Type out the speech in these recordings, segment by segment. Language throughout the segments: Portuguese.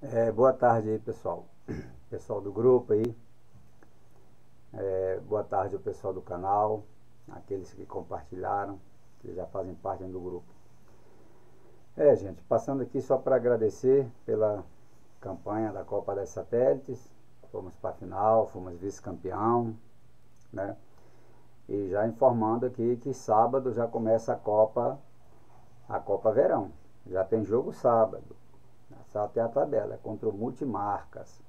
É, boa tarde aí, pessoal. Pessoal do grupo aí. É, boa tarde ao pessoal do canal, aqueles que compartilharam, que já fazem parte do grupo. É, gente, passando aqui só para agradecer pela campanha da Copa das Satélites. Fomos para a final, fomos vice-campeão, né? E já informando aqui que sábado já começa a Copa, a Copa Verão. Já tem jogo sábado. Só até a tabela, é contra o Multimarcas.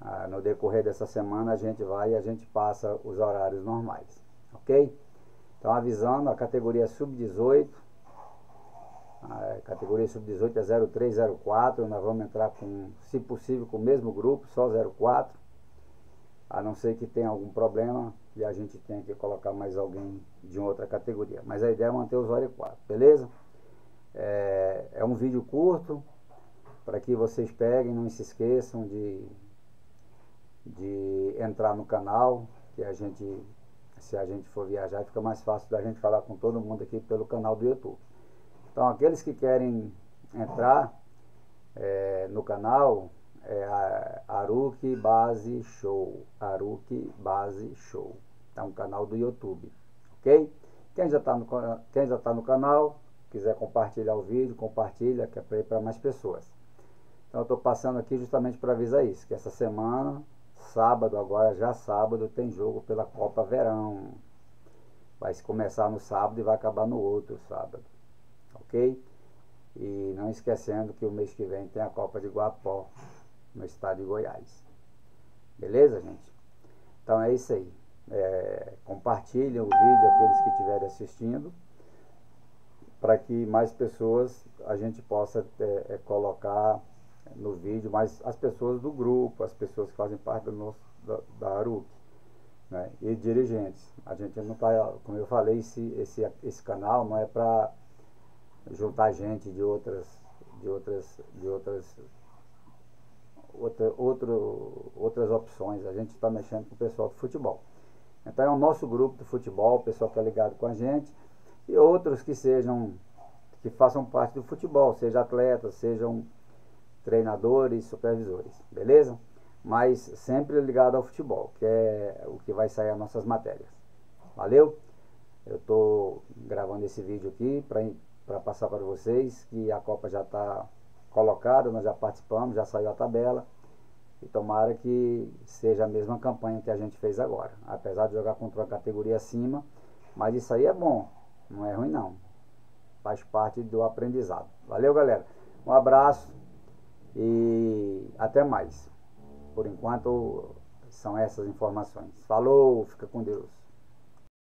Ah, no decorrer dessa semana a gente vai e a gente passa os horários normais, ok? Então avisando, a categoria sub-18, a categoria sub-18 é 0304, nós vamos entrar com, se possível, com o mesmo grupo, só 04, a não ser que tenha algum problema e a gente tenha que colocar mais alguém de outra categoria. Mas a ideia é manter os 04, beleza? É, é um vídeo curto, para que vocês peguem, não se esqueçam de, de entrar no canal, que a gente, se a gente for viajar, fica mais fácil da gente falar com todo mundo aqui pelo canal do YouTube. Então, aqueles que querem entrar é, no canal, é Aruki Base Show. Aruki Base Show. É um canal do YouTube, ok? Quem já está no, quem já tá no canal, quiser compartilhar o vídeo, compartilha, que é para mais pessoas. Então eu estou passando aqui justamente para avisar isso, que essa semana, sábado agora, já sábado, tem jogo pela Copa Verão. Vai começar no sábado e vai acabar no outro sábado. Ok? E não esquecendo que o mês que vem tem a Copa de Guapó, no estado de Goiás. Beleza, gente? Então é isso aí. É, compartilhem o vídeo, aqueles que estiverem assistindo, para que mais pessoas a gente possa é, é, colocar no vídeo, mas as pessoas do grupo, as pessoas que fazem parte do nosso, da, da ARUC, né? e dirigentes. A gente não está, como eu falei, esse, esse, esse canal não é para juntar gente de outras, de outras, de outras, outra, outro, outras opções. A gente está mexendo com o pessoal do futebol. Então é o nosso grupo do futebol, o pessoal que é ligado com a gente, e outros que sejam, que façam parte do futebol, seja atletas, sejam treinadores, supervisores, beleza? Mas sempre ligado ao futebol, que é o que vai sair as nossas matérias. Valeu? Eu estou gravando esse vídeo aqui para passar para vocês que a Copa já está colocada, nós já participamos, já saiu a tabela. E tomara que seja a mesma campanha que a gente fez agora. Apesar de jogar contra uma categoria acima, mas isso aí é bom, não é ruim não. Faz parte do aprendizado. Valeu, galera. Um abraço. E até mais. Por enquanto são essas informações. Falou, fica com Deus.